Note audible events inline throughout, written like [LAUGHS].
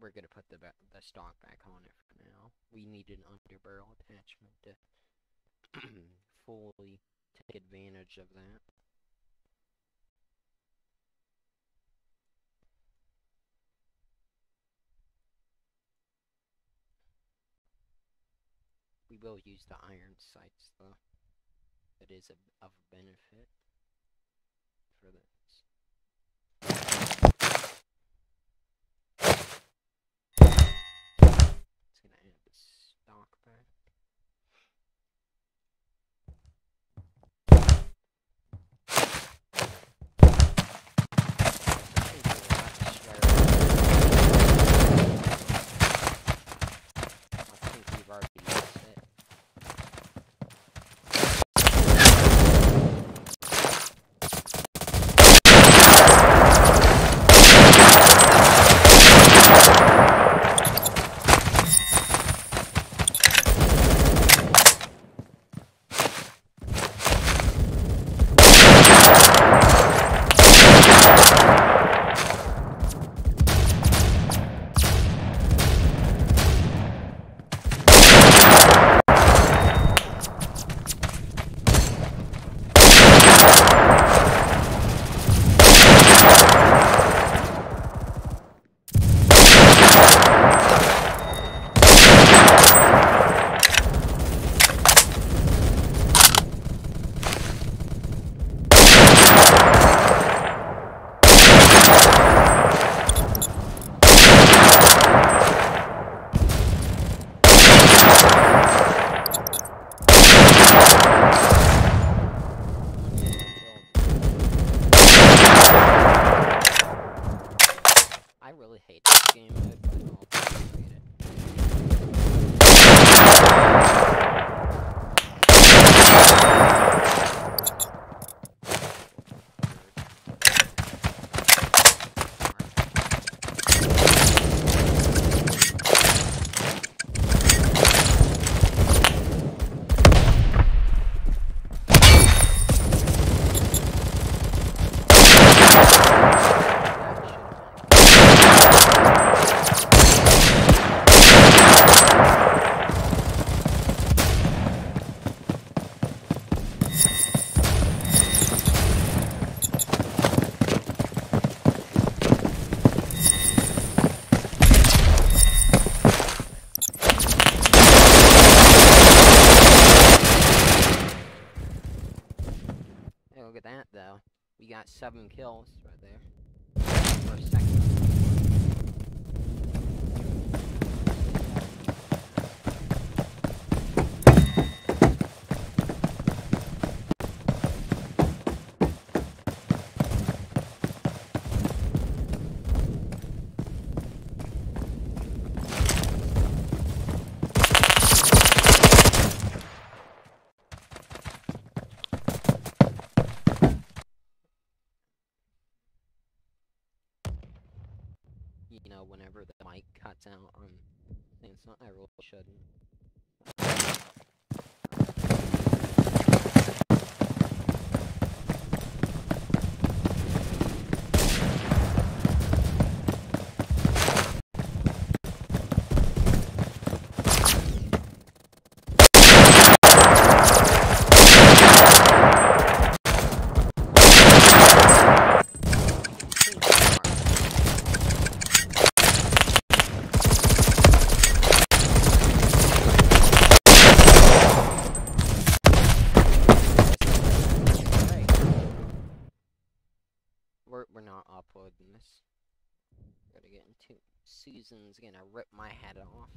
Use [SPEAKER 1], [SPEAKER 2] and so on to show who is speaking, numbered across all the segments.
[SPEAKER 1] we're gonna put the the stock back on it for now. We need an underbarrel attachment to [CLEARS THROAT] fully take advantage of that. We will use the iron sights though. It is a, of benefit for this. The We got seven kills right there. For a second. You know, whenever the mic cuts out things, not I really shouldn't. Susan's gonna rip my head off.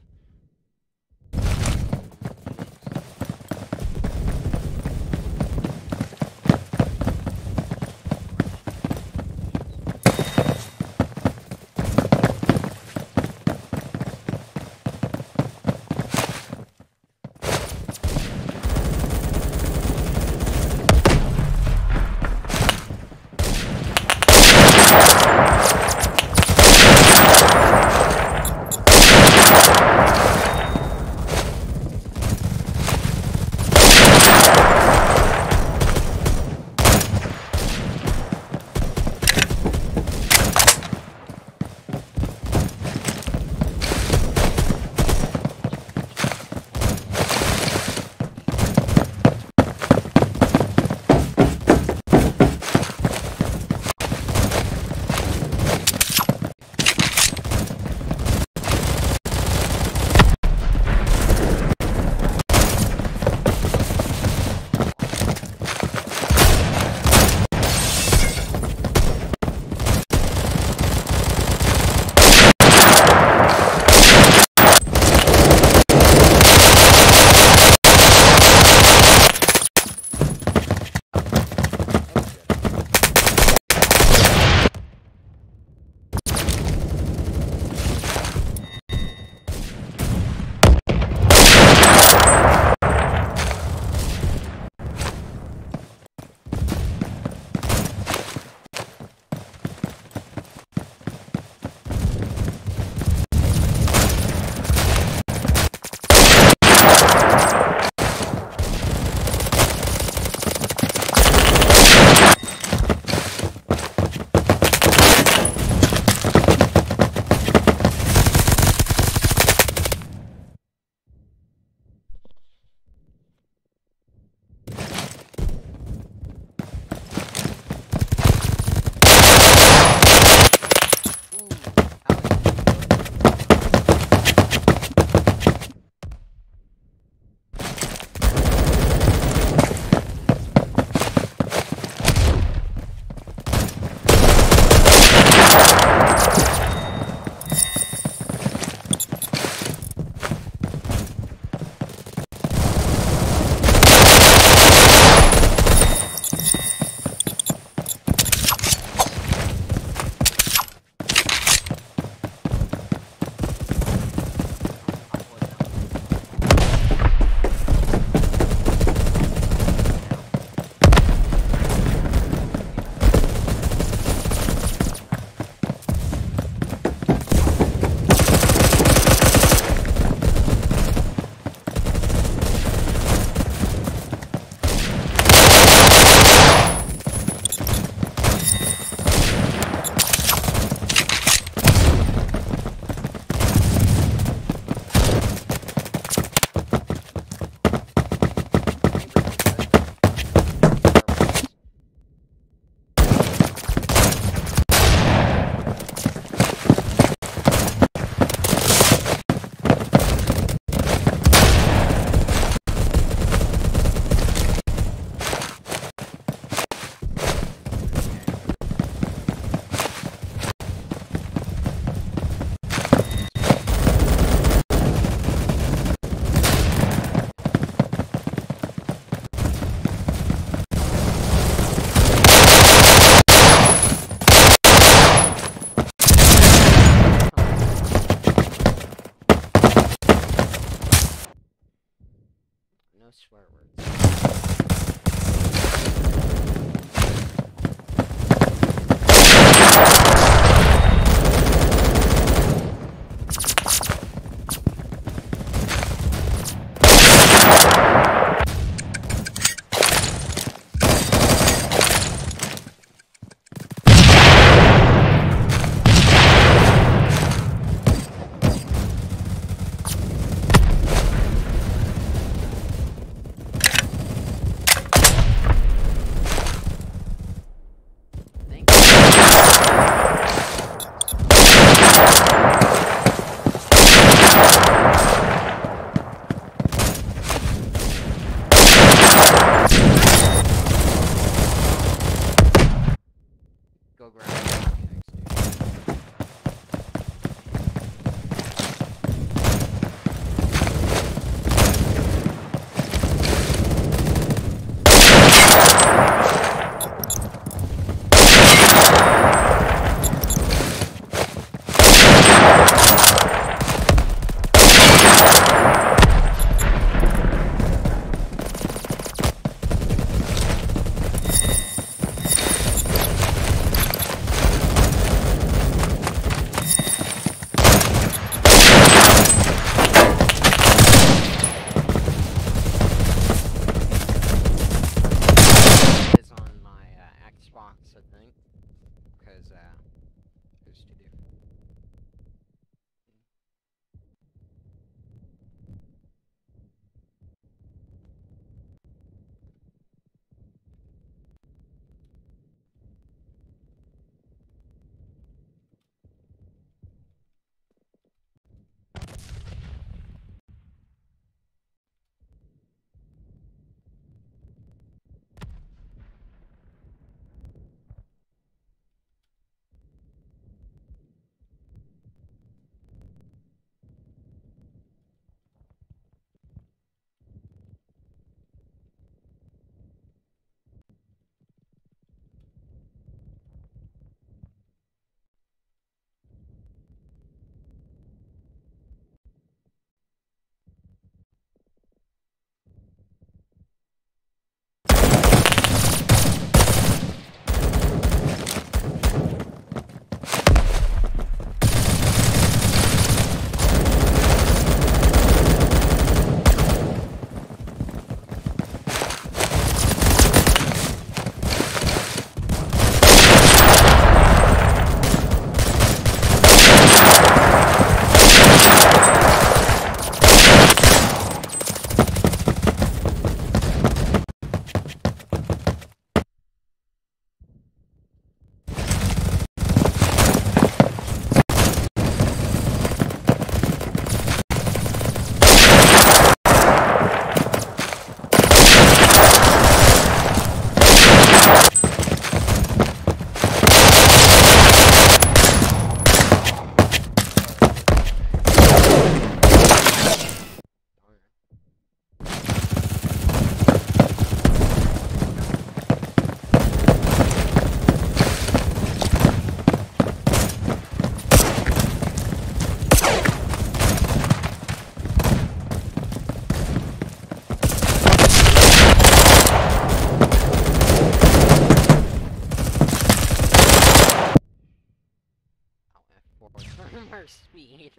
[SPEAKER 1] Oh, F4 speed.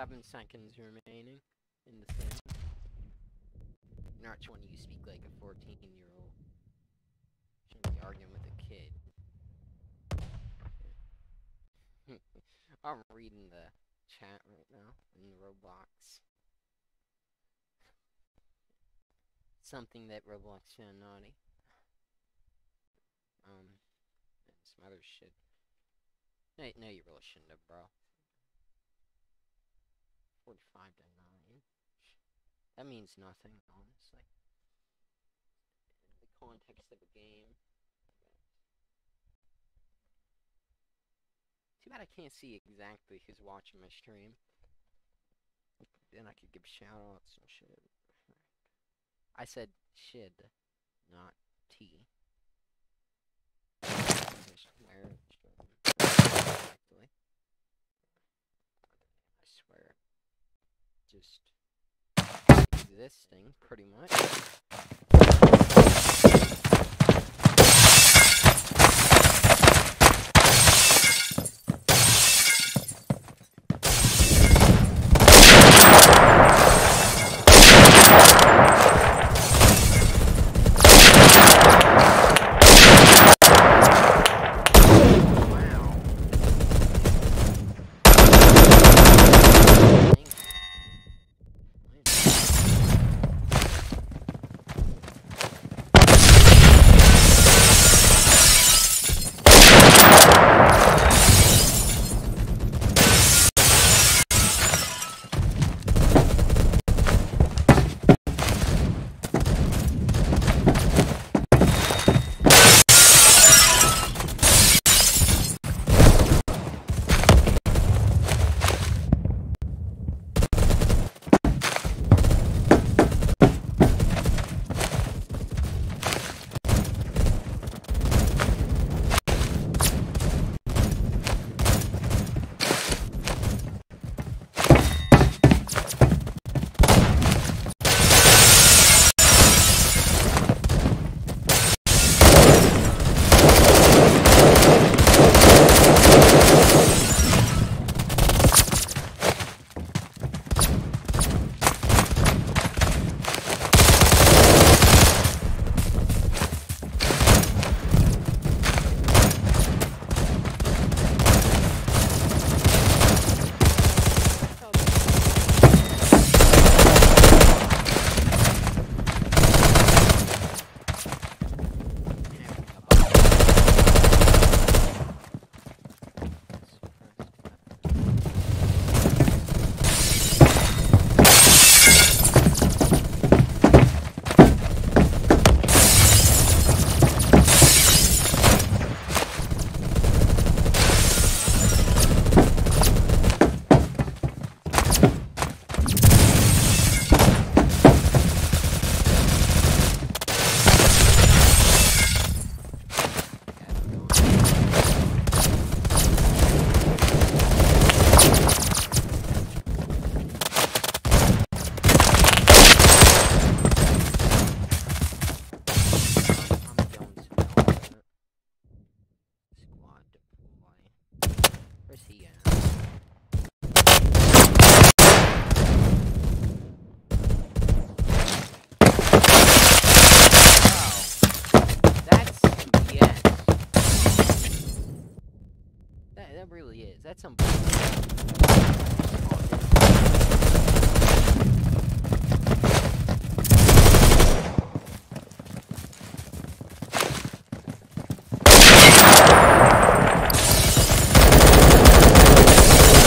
[SPEAKER 1] Seven seconds remaining in the thing. Not when you speak like a 14 year old. Shouldn't be arguing with a kid. [LAUGHS] I'm reading the chat right now in the Roblox. Something that Roblox found naughty. Um, and some other shit. No, no, you really shouldn't have, bro. 45 to 9. That means nothing, honestly. In the context of a game. Too bad I can't see exactly who's watching my stream. Then I could give shoutouts and shit. I said shid, not T. Just existing, pretty much.